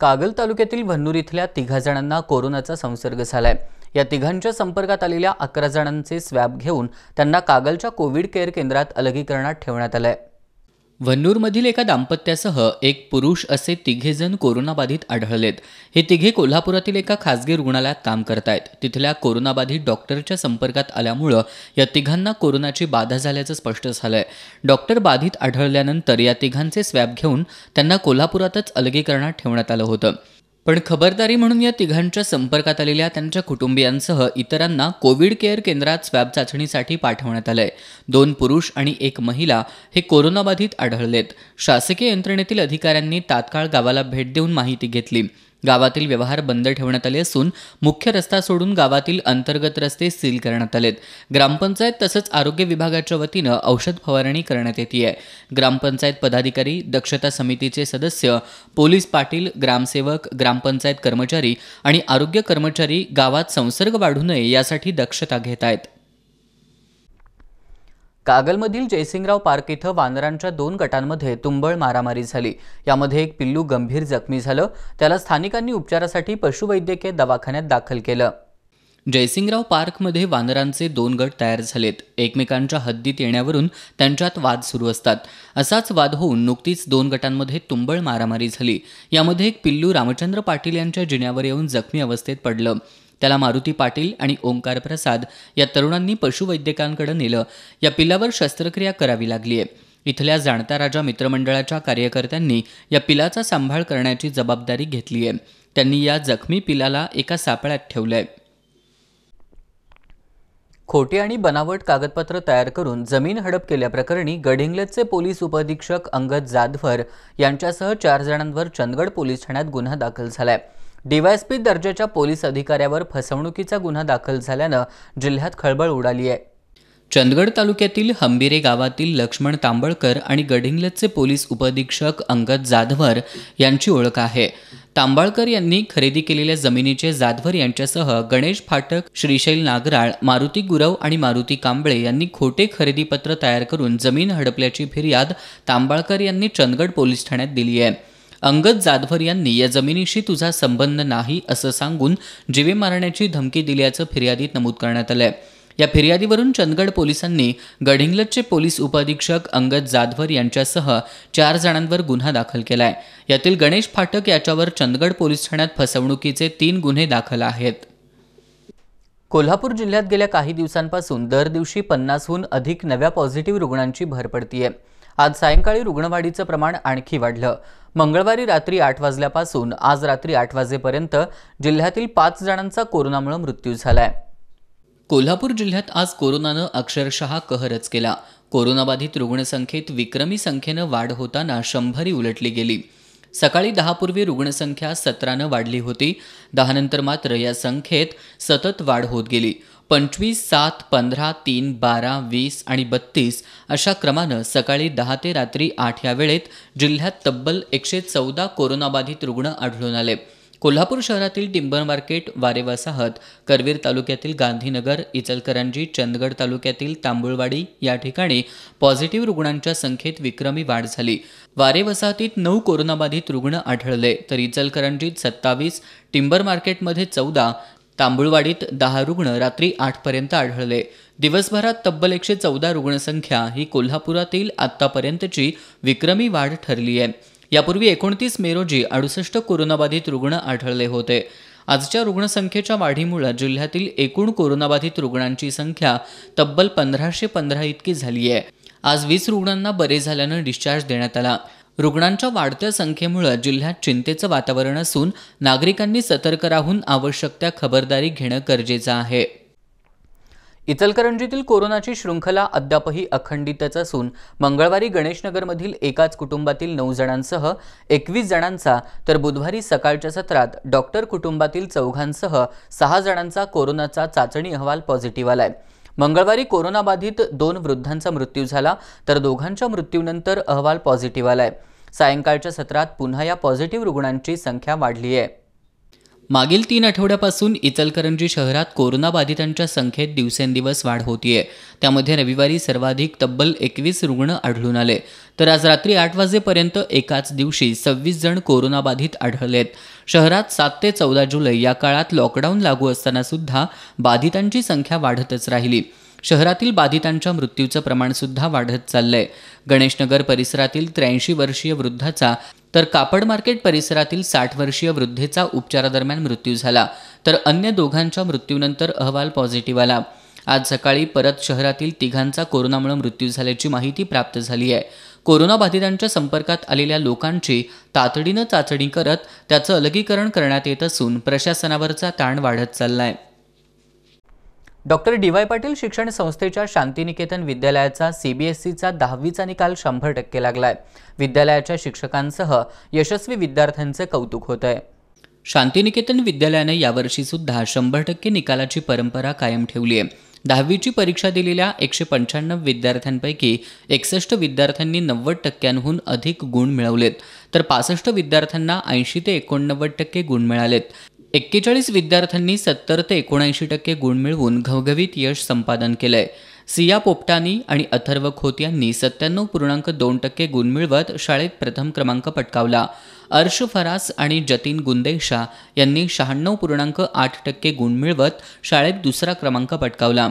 कागल तालुक्यातील भन्नूर इथल्या तिघा जणांना कोरोनाचा संसर्ग झालाय. या तिघांच्या संपर्कात आलेल्या अकरा जणांचे स्वॅब घेऊन त्यांना कागलच्या कोविड केअर केंद्रात अलगीकरणात ठेवण्यात आलंय. वन्नूरमधील एका दाम्पत्यासह एक पुरुष असे तिघेजण कोरोनाबाधित आढळलेत. हे तिघे कोल्हापुरातील एका खासगी रुग्णालयात काम करतायत. तिथल्या कोरोनाबाधित डॉक्टरच्या संपर्कात आल्यामुळं या तिघांना कोरोनाची बाधा झाल्याचं स्पष्ट झालंय. डॉक्टर बाधित आढळल्यानंतर या तिघांचे स्वॅब घेऊन त्यांना कोल्हापुरातच अलगीकरणात ठेवण्यात आलं होतं. पण खबरदारी म्हणून या तिघांच्या संपर्कात आलेल्या त्यांच्या कुटुंबियांसह इतरांना कोविड केअर केंद्रात स्वॅब चाचणीसाठी पाठवण्यात आलंय. दोन पुरुष आणि एक महिला हे कोरोनाबाधित आढळलेत. शासकीय यंत्रणेतील अधिकाऱ्यांनी तात्काळ गावाला भेट देऊन माहिती घेतली. गावातील व्यवहार बंद ठेवण्यात आले असून मुख्य रस्ता सोडून गावातील अंतर्गत रस्ते सील करण्यात आलेत. ग्रामपंचायत तसंच आरोग्य विभागाच्या वतीनं औषध फवारणी करण्यात येते आहे ग्रामपंचायत पदाधिकारी दक्षता समितीचे सदस्य पोलीस पाटील ग्रामसेवक ग्रामपंचायत कर्मचारी आणि आरोग्य कर्मचारी गावात संसर्ग वाढू नये यासाठी दक्षता घेत आहेत. कागलमधील जयसिंगराव पार्क इथं वानरांच्या दोन गटांमध्ये तुंबळ मारामारी झाली. यामध्ये एक पिल्लू गंभीर जखमी झालं. त्याला स्थानिकांनी उपचारासाठी पशुवैद्यकीय दवाखान्यात दाखल केलं. जयसिंगराव पार्कमध्ये वानरांचे दोन गट तयार झालेत. एकमेकांच्या हद्दीत येण्यावरून त्यांच्यात वाद सुरू असतात. असाच वाद होऊन नुकतीच दोन गटांमध्ये तुंबळ मारामारी झाली. यामध्ये एक पिल्लू रामचंद्र पाटील यांच्या जिन्यावर येऊन जखमी अवस्थेत पडलं. त्याला मारुती पाटील आणि ओंकार प्रसाद या तरुणांनी पशुवैद्यकांकडे नेलं. या पिल्लावर शस्त्रक्रिया करावी लागली आहे. इथल्या जाणता राजा मित्रमंडळाच्या कार्यकर्त्यांनी या पिलाचा सांभाळ करण्याची जबाबदारी घेतली आहे. त्यांनी या जखमी पिलाला एका सापळ्यात ठेवलंय. खोटी आणि बनावट कागदपत्र तयार करून जमीन हडप केल्याप्रकरणी गडिंग्लजचे पोलीस उपअधीक्षक अंगद जाधवर यांच्यासह चार जणांवर चंदगड पोलीस ठाण्यात गुन्हा दाखल झालाय. डीवायएसपी दर्जाच्या पोलीस अधिकाऱ्यावर फसवणुकीचा गुन्हा दाखल झाल्यानं जिल्ह्यात खळबळ उडाली आहे. चंदगड तालुक्यातील हंबिरे गावातील लक्ष्मण तांबळकर आणि गडिंग्लजचे पोलीस उपअधीक्षक अंगद जाधवर यांची ओळख आहे. तांबाळकर यांनी खरेदी केलेल्या जमिनीचे जाधवर यांच्यासह गणेश फाटक श्रीशैल नागराळ मारुती गुरव आणि मारुती कांबळे यांनी खोटे खरेदीपत्र तयार करून जमीन हडपल्याची फिर्याद तांबाळकर यांनी चंदगड पोलीस ठाण्यात दिली आहे. अंगद जाधवर यांनी या जमिनीशी तुझा संबंध नाही असं सांगून जीवे मारण्याची धमकी दिल्याचं फिर्यादीत नमूद करण्यात आलंय. या फिर्यादीवरून चंदगड पोलिसांनी गडिंग्लजचे पोलीस उपअधीक्षक अंगद जाधवर यांच्यासह चार जणांवर गुन्हा दाखल केलाय. यातील गणेश फाटक याच्यावर चंदगड पोलीस ठाण्यात फसवणुकीचे तीन गुन्हे दाखल आहेत. कोल्हापूर जिल्ह्यात गेल्या काही दिवसांपासून दर दिवशी पन्नासहून अधिक नव्या पॉझिटिव्ह रुग्णांची भर पडतीये. आज सायंकाळी रुग्णवाढीचं प्रमाण आणखी वाढलं. मंगळवारी रात्री आठ वाजल्यापासून आज रात्री आठ वाजेपर्यंत जिल्ह्यातील पाच जणांचा कोरोनामुळे मृत्यू झालाय. कोल्हापूर जिल्ह्यात आज कोरोनानं अक्षरशः कहरच केला. कोरोनाबाधित रुग्णसंख्येत विक्रमी संख्येनं वाढ होताना शंभरी उलटली गेली. सकाळी दहापूर्वी रुग्णसंख्या सतरानं वाढली होती. दहानंतर मात्र या संख्येत सतत वाढ होत गेली. पंचवीस सात पंधरा तीन बारा वीस आणि बत्तीस अशा क्रमानं सकाळी दहा ते रात्री आठ या वेळेत जिल्ह्यात तब्बल एकशे चौदा कोरोनाबाधित रुग्ण आढळून आले. कोल्हापूर शहरातील टिंबर मार्केट वारे वसाहत करवीर तालुक्यातील गांधीनगर इचलकरंजी चंदगड तालुक्यातील तांबुळवाडी या ठिकाणी पॉझिटिव्ह रुग्णांच्या संख्येत विक्रमी वाढ झाली. वारे वसाहतीत नऊ कोरोनाबाधित रुग्ण आढळले तर इचलकरंजीत सत्तावीस टिंबर मार्केटमध्ये चौदा तांबुळवाडीत दहा रुग्ण रात्री आठपर्यंत आढळले. दिवसभरात तब्बल एकशे चौदा रुग्णसंख्या ही कोल्हापुरातील आत्तापर्यंतची विक्रमी वाढ ठरली आहे. यापूर्वी एकोणतीस मे रोजी अडुसष्ट कोरोनाबाधित रुग्ण आढळले होते. आजच्या रुग्णसंख्येच्या वाढीमुळे जिल्ह्यातील एकूण कोरोनाबाधित रुग्णांची संख्या तब्बल पंधराशे पंधरा इतकी झाली आहे आज वीस रुग्णांना बरे झाल्यानं डिस्चार्ज देण्यात आला. रुग्णांच्या वाढत्या संख्येमुळे जिल्ह्यात चिंतेचं वातावरण असून नागरिकांनी सतर्क राहून आवश्यक त्या खबरदारी घेणं गरजेचं आहे. इचलकरंजीतील कोरोनाची शृंखला अद्यापही अखंडितच असून मंगळवारी गणेशनगरमधील एकाच कुटुंबातील नऊ जणांसह एकवीस जणांचा तर बुधवारी सकाळच्या सत्रात डॉक्टर कुटुंबातील चौघांसह सहा जणांचा कोरोनाचा चाचणी अहवाल पॉझिटिव्ह आलाय. मंगळवारी कोरोनाबाधित दोन वृद्धांचा मृत्यू झाला तर दोघांच्या मृत्यूनंतर अहवाल पॉझिटिव्ह आलाय. सायंकाळच्या सत्रात पुन्हा या पॉझिटिव्ह रुग्णांची संख्या वाढली आहे. मागील तीन आठवड्यापासून इचलकरंजी शहरात कोरोनाबाधितांच्या संख्येत दिवसेंदिवस वाढ होतीये. त्यामध्ये रविवारी सर्वाधिक तब्बल एकवीस रुग्ण आढळून आले. तर आज रात्री आठ वाजेपर्यंत एकाच दिवशी सव्वीस जण कोरोनाबाधित आढळलेत. शहरात सात ते चौदा जुलै या काळात लॉकडाऊन लागू असताना सुद्धा बाधितांची संख्या वाढतच राहिली. शहरातील बाधितांच्या मृत्यूचं प्रमाणसुद्धा वाढत चाललंय. गणेशनगर परिसरातील त्र्याऐंशी वर्षीय वृद्धाचा तर कापड मार्केट परिसरातील साठ वर्षीय वृद्धेचा उपचारादरम्यान मृत्यू झाला. तर अन्य दोघांच्या मृत्यूनंतर अहवाल पॉझिटिव्ह आला. आज सकाळी परत शहरातील तिघांचा कोरोनामुळे मृत्यू झाल्याची माहिती प्राप्त झाली आहे. कोरोनाबाधितांच्या संपर्कात आलेल्या लोकांची तातडीनं चाचणी करत त्याचं अलगीकरण करण्यात येत असून प्रशासनावरचा ताण वाढत चाललाय. डॉक्टर डी वाय पाटील शिक्षण संस्थेच्या शांतिनिकेतन विद्यालयाचा सीबीएसईचा दहावीचा निकाल शंभर टक्के लागलाय. विद्यालयाच्या शिक्षकांसह यशस्वी विद्यार्थ्यांचे कौतुक होत आहे शांतिनिकेतन विद्यालयानं यावर्षीसुद्धा शंभर टक्के निकालाची परंपरा कायम ठेवली आहे. दहावीची परीक्षा दिलेल्या एकशे पंच्याण्णव विद्यार्थ्यांपैकी एकसष्ट विद्यार्थ्यांनी नव्वद टक्क्यांहून अधिक गुण मिळवलेत. तर पासष्ट विद्यार्थ्यांना ऐंशी ते एकोणनव्वद टक्के गुण मिळालेत. एक्केचाळीस विद्यार्थ्यांनी सत्तर ते एकोणऐंशी टक्के गुण मिळवून घवघवीत यश संपादन केलंय. सिया पोपटानी आणि अथर्व खोत यांनी सत्त्याण्णव पूर्णांक दोन टक्के गुण मिळवत शाळेत प्रथम क्रमांक पटकावला. अर्श फरास आणि जतीन गुंदेशा यांनी शहाण्णव पूर्णांक आठ टक्के गुण मिळवत शाळेत दुसरा क्रमांक पटकावला.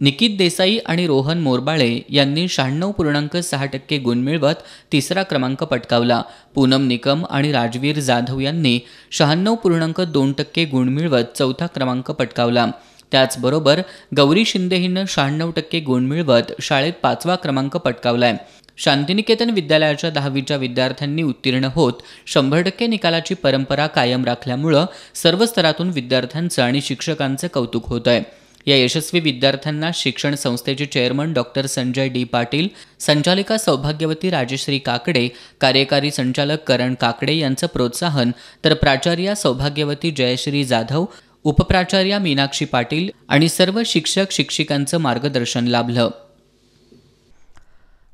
निकित देसाई आणि रोहन मोरबाळे यांनी शहाण्णव पूर्णांक सहा टक्के गुण मिळवत तिसरा क्रमांक पटकावला. पूनम निकम आणि राजवीर जाधव यांनी शहाण्णव पूर्णांक दोन टक्के गुण मिळवत चौथा क्रमांक पटकावला. त्याचबरोबर गौरी शिंदे हिनं शहाण्णव टक्के गुण मिळवत शाळेत पाचवा क्रमांक पटकावलाय. शांतिनिकेतन विद्यालयाच्या दहावीच्या विद्यार्थ्यांनी उत्तीर्ण होत शंभर टक्के निकालाची परंपरा कायम राखल्यामुळं सर्व स्तरातून विद्यार्थ्यांचं आणि शिक्षकांचं कौतुक होत आहे या यशस्वी विद्यार्थ्यांना शिक्षण संस्थेचे chairman doctor Sanjay D. Patil संचालिका सौभाग्यवती राजश्री काकडे कार्यकारी संचालक करण काकडे यांचं प्रोत्साहन तर प्राचार्या सौभाग्यवती जयश्री जाधव उपप्राचार्या मीनाक्षी पाटील आणि सर्व शिक्षक शिक्षिकांचं मार्गदर्शन लाभलं.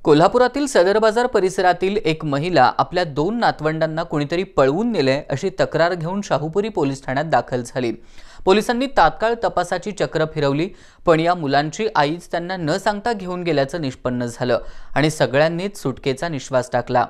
कोल्हापुरातील सदर बाजार परिसरातील एक महिला आपल्या दोन नातवंडांना कुणीतरी पळवून नेले अशी तक्रार घेऊन शाहूपुरी पोलीस ठाण्यात दाखल झाली. पोलिसांनी तात्काळ तपासाची चक्र फिरवली पण या मुलांची आईच त्यांना न सांगता घेऊन गेल्याचं निष्पन्न झालं आणि सगळ्यांनीच सुटकेचा निश्वास टाकला.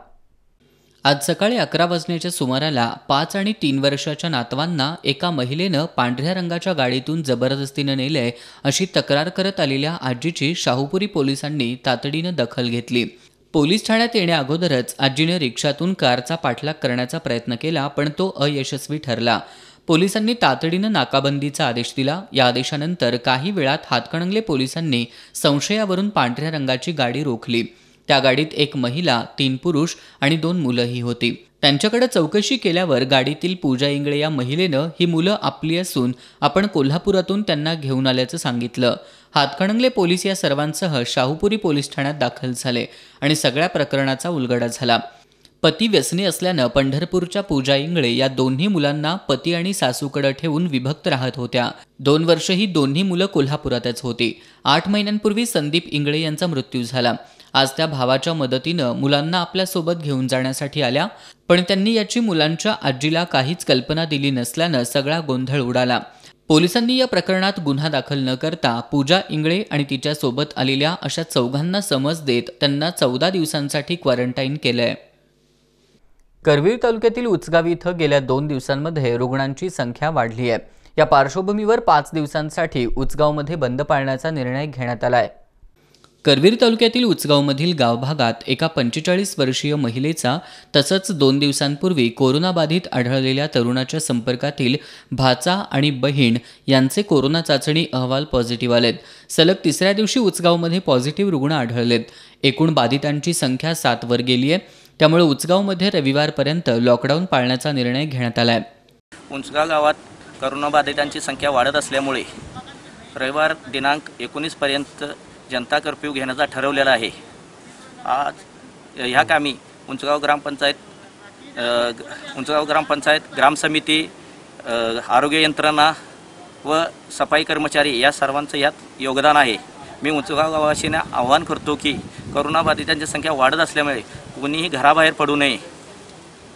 आज सकाळी अकरा वाजण्याच्या सुमाराला पाच आणि तीन वर्षाच्या नातवांना एका महिलेनं पांढऱ्या रंगाच्या गाडीतून जबरदस्तीनं नेलंय अशी तक्रार करत आलेल्या आजीची शाहूपुरी पोलिसांनी तातडीनं दखल घेतली. पोलीस ठाण्यात येण्याअगोदरच आजीने रिक्षातून कारचा पाठलाग करण्याचा प्रयत्न केला पण तो अयशस्वी ठरला. पोलिसांनी तातडीनं नाकाबंदीचा आदेश दिला. या आदेशानंतर काही वेळात हातकणंगले पोलिसांनी संशयावरून पांढऱ्या रंगाची गाडी रोखली. त्या गाडीत एक महिला तीन पुरुष आणि दोन मुलंही होती. त्यांच्याकडे चौकशी केल्यावर गाडीतील पूजा इंगळे या महिलेनं ही मुलं आपली असून आपण कोल्हापुरातून त्यांना घेऊन आल्याचं सांगितलं. हातकणंगले पोलीस या सर्वांसह शाहूपुरी पोलीस ठाण्यात दाखल झाले आणि सगळ्या प्रकरणाचा उलगडा झाला. पती व्यसनी असल्यानं पंढरपूरच्या पूजा इंगळे या दोन्ही मुलांना पती आणि सासूकडे ठेवून विभक्त राहत होत्या. दोन वर्ष ही दोन्ही मुलं कोल्हापुरातच होती. आठ महिन्यांपूर्वी संदीप इंगळे यांचा मृत्यू झाला. आज त्या भावाच्या मदतीनं मुलांना आपल्यासोबत घेऊन जाण्यासाठी आल्या पण त्यांनी याची मुलांच्या आजीला काहीच कल्पना दिली नसल्यानं सगळा गोंधळ उडाला. पोलिसांनी या प्रकरणात गुन्हा दाखल न करता पूजा इंगळे आणि तिच्यासोबत आलेल्या अशा चौघांना समज देत त्यांना चौदा दिवसांसाठी क्वारंटाईन केलंय. करवीर तालुक्यातील उचगाव इथं गेल्या दोन दिवसांमध्ये रुग्णांची संख्या वाढली आहे. या पार्श्वभूमीवर पाच दिवसांसाठी उचगावमध्ये बंद पाळण्याचा निर्णय घेण्यात आला आहे करवीर तालुक्यातील उचगावमधील गावभागात एका पंचेचाळीस वर्षीय महिलेचा तसंच दोन दिवसांपूर्वी कोरोनाबाधित आढळलेल्या तरुणाच्या संपर्कातील भाचा आणि बहीण यांचे कोरोना चाचणी अहवाल पॉझिटिव्ह आलेत. सलग तिसऱ्या दिवशी उचगावमध्ये पॉझिटिव्ह रुग्ण आढळलेत. एकूण बाधितांची संख्या सातवर गेली आहे. त्यामुळे उचगावमध्ये रविवारपर्यंत लॉकडाऊन पाळण्याचा निर्णय घेण्यात आला आहे उंचगाव गावात करोनाबाधितांची संख्या वाढत असल्यामुळे रविवार दिनांक एकोणीसपर्यंत जनता कर्फ्यू घेण्याचा ठरवलेला आहे. आज ह्या कामी उंचगाव ग्रामपंचायत उंचगाव ग्रामपंचायत ग्रामसमिती समिती आरोग्य यंत्रणा व सफाई कर्मचारी या सर्वांचं यात योगदान आहे. मी उंचगावगावाशीने आवाहन करतो की करोनाबाधितांची संख्या वाढत असल्यामुळे कोणीही घराबाहेर पडू नये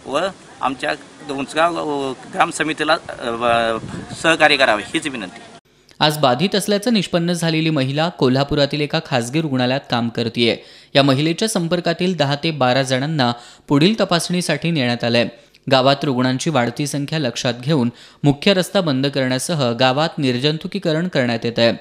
व आमच्या उंचगाव ग्राम समितीला सहकार्य करावे हीच विनंती. आज बाधित असल्याचं निष्पन्न झालेली महिला कोल्हापुरातील एका खासगी रुग्णालयात काम करते या महिलेच्या संपर्कातील दहा ते बारा जणांना पुढील तपासणीसाठी नेण्यात आलंय. गावात रुग्णांची वाढती संख्या लक्षात घेऊन मुख्य रस्ता बंद करण्यासह गावात निर्जंतुकीकरण करण्यात येत आहे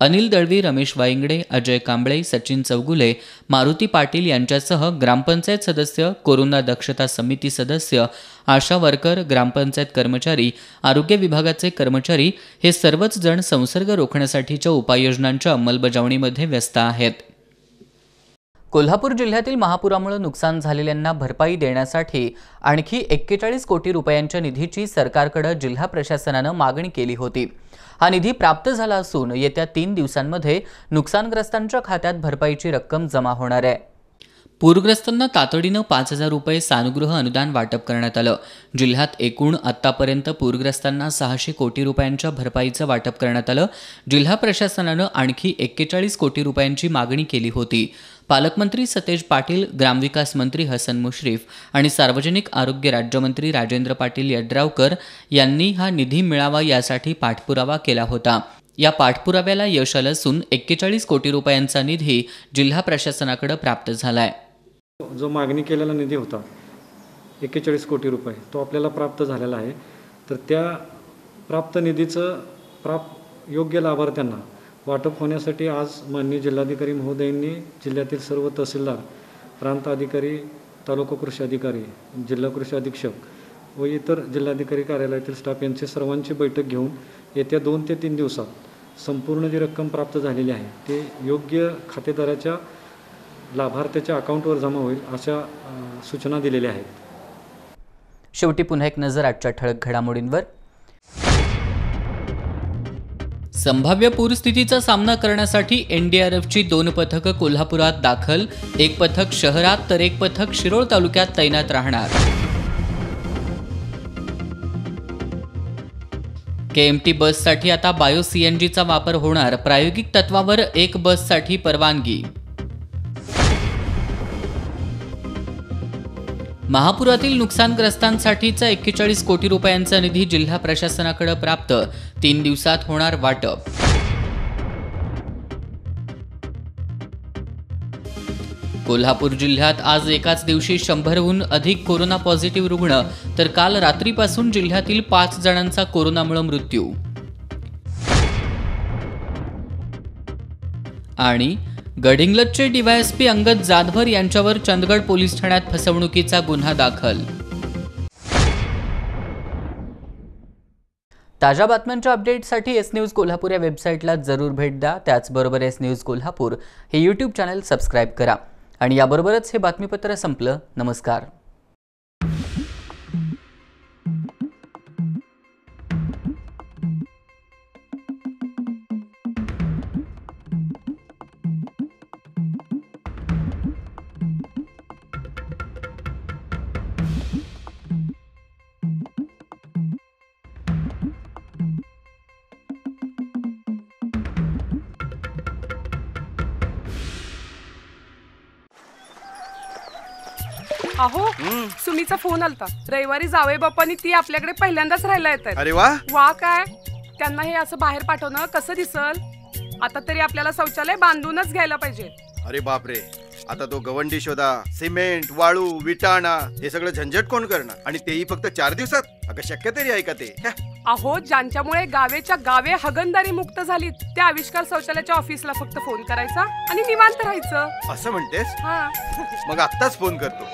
अनिल दळवी रमेश वाईंगडे अजय कांबळे सचिन चौगुले मारुती पाटील यांच्यासह ग्रामपंचायत सदस्य कोरोना दक्षता समिती सदस्य आशा वर्कर ग्रामपंचायत कर्मचारी आरोग्य विभागाचे कर्मचारी हे सर्वच जण संसर्ग रोखण्यासाठीच्या उपाययोजनांच्या अंमलबजावणीमध्ये व्यस्त आहेत. कोल्हापूर जिल्ह्यातील महापुरामुळे नुकसान झालेल्यांना भरपाई देण्यासाठी आणखी एक्केचाळीस कोटी रुपयांच्या निधीची सरकारकडे जिल्हा प्रशासनानं मागणी केली होती. हा निधी प्राप्त झाला असून येत्या तीन दिवसांमध्ये नुकसानग्रस्तांच्या खात्यात भरपाईची रक्कम जमा होणार आहे. पूरग्रस्तांना तातडीनं पाच हजार रुपये सानुग्रह अनुदान वाटप करण्यात आलं. जिल्ह्यात एकूण आत्तापर्यंत पूरग्रस्तांना सहाशे कोटी रुपयांच्या भरपाईचं वाटप करण्यात आलं. जिल्हा प्रशासनानं आणखी एक्केचाळीस कोटी रुपयांची मागणी केली होती. पालकमंत्री सतेज पाटील ग्रामविकास मंत्री हसन मुश्रीफ आणि सार्वजनिक आरोग्य राज्यमंत्री राजेंद्र पाटील यड्रावकर यांनी हा निधी मिळावा यासाठी पाठपुरावा केला होता. या पाठपुराव्याला यश आलं असून एक्केचाळीस कोटी रुपयांचा निधी जिल्हा प्रशासनाकडे प्राप्त झालाय. जो मागणी केलेला निधी होता एक्केचाळीस कोटी रुपये तो आपल्याला प्राप्त झालेला आहे. तर त्या प्राप्त निधीचं प्राप योग्य लाभार्थ्यांना वाटप होण्यासाठी आज माननीय जिल्हाधिकारी महोदयांनी जिल्ह्यातील सर्व तहसीलदार प्रांत अधिकारी तालुका कृषी अधिकारी जिल्हा कृषी अधीक्षक व इतर जिल्हाधिकारी कार्यालयातील स्टाफ यांची सर्वांची बैठक घेऊन येत्या दोन ते तीन दिवसात संपूर्ण जी रक्कम प्राप्त झालेली आहे ते योग्य खातेदाराच्या लाभार्थ्याच्या अकाउंटवर जमा होईल अशा सूचना दिलेल्या आहेत. शेवटी पुन्हा एक नजर आजच्या ठळक घडामोडींवर. संभाव्य पूरस्थितीचा सामना करण्यासाठी एनडीआरएफची दोन पथकं कोल्हापुरात दाखल एक पथक शहरात तर एक पथक शिरोळ तालुक्यात तैनात राहणार. केएमटी बससाठी आता बायो सीएनजीचा वापर होणार प्रायोगिक तत्वावर एक बससाठी परवानगी. महापुरातील नुकसानग्रस्तांसाठीचा एक्केचाळीस कोटी रुपयांचा निधी जिल्हा प्रशासनाकडे प्राप्त. तीन दिवसात होणार वाटप. कोल्हापूर जिल्ह्यात आज एकाच दिवशी शंभरहून अधिक कोरोना पॉझिटिव्ह रुग्ण तर काल रात्रीपासून जिल्ह्यातील पाच जणांचा कोरोनामुळे मृत्यू. आणि गडिंग्लजचे डीवायएसपी अंगद जाधवर यांच्यावर चंदगड पोलीस ठाण्यात फसवणुकीचा गुन्हा दाखल. ताज्या बातम्यांच्या अपडेटसाठी एस न्यूज कोल्हापूर या वेबसाईटला जरूर भेट द्या. त्याचबरोबर एस न्यूज कोल्हापूर हे यूट्यूब चॅनल सबस्क्राईब करा. आणि याबरोबरच हे बातमीपत्र संपलं. नमस्कार. अहो सुमीचा फोन आलता. रविवारी जावे बाप्पानी ती आपल्याकडे पहिल्यांदाच राहायला येत अरे वा. वा काय? त्यांना हे असं बाहेर पाठवणं कसं दिसल? आता तरी आपल्याला शौचालय बांधूनच घ्यायला पाहिजे. अरे बापरे. आता तो गवंडी शोधा सिमेंट वाळू विटाणा हे सगळं झंझट कोण करणार? आणि तेही फक्त चार दिवसात? अगं शक्य तरी आहे का ते? अहो ज्यांच्यामुळे गावेच्या गावे हगंदारी मुक्त झाली त्या आविष्कार शौचालयाच्या ऑफिसला फक्त फोन करायचा आणि निवांत राहायचं. असं म्हणतेस? हा. मग आत्ताच फोन करतो.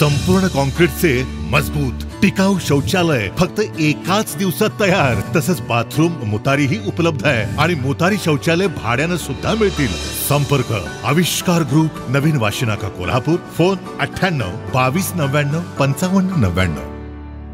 संपूर्ण कॉन्क्रीटचे मजबूत टिकाऊ शौचालय फक्त एकाच दिवसात तयार. तसंच बाथरूम मुतारीही उपलब्ध आहे. आणि मुतारी शौचालय भाड्यानं सुद्धा मिळतील. संपर्क आविष्कार ग्रुप नवीन वाशिनाका कोल्हापूर. फोन अठ्ठ्याण्णव बावीस नव्याण्णव पंचावन्न नव्याण्णव.